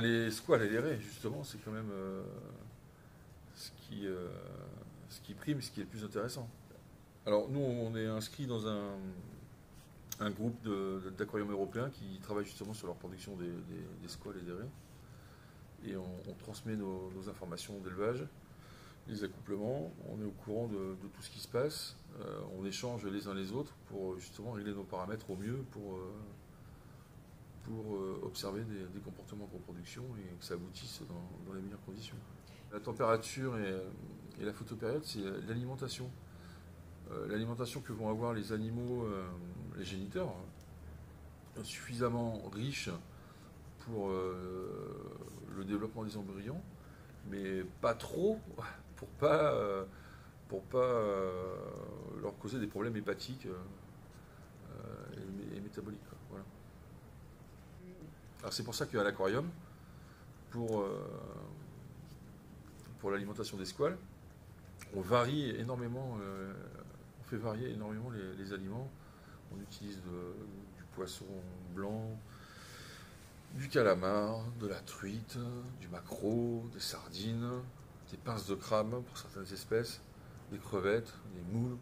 Les squales et les raies, justement, c'est quand même euh, ce, qui, euh, ce qui prime, ce qui est le plus intéressant. Alors, nous, on est inscrit dans un, groupe d'aquariums européens qui travaille justement sur la production des, des, squales et des raies. Et on, transmet nos, informations d'élevage, les accouplements, on est au courant de, tout ce qui se passe, euh, on échange les uns les autres pour justement régler nos paramètres au mieux pour pour euh, observer des, comportements de reproduction et que ça aboutisse dans, les meilleures conditions. La température et, la photopériode, c'est l'alimentation. Euh, l'alimentation que vont avoir les animaux, euh, les géniteurs, hein, suffisamment riche pour le développement des embryons, mais pas trop pour pas, pour pas leur causer des problèmes hépatiques et, métaboliques. Alors c'est pour ça qu'à l'aquarium, pour, euh, pour l'alimentation des squales, on varie énormément, euh, on fait varier énormément les, aliments. On utilise du poisson blanc, du calamar, de la truite, du maquereau, des sardines, des pinces de crabe pour certaines espèces, des crevettes, des moules.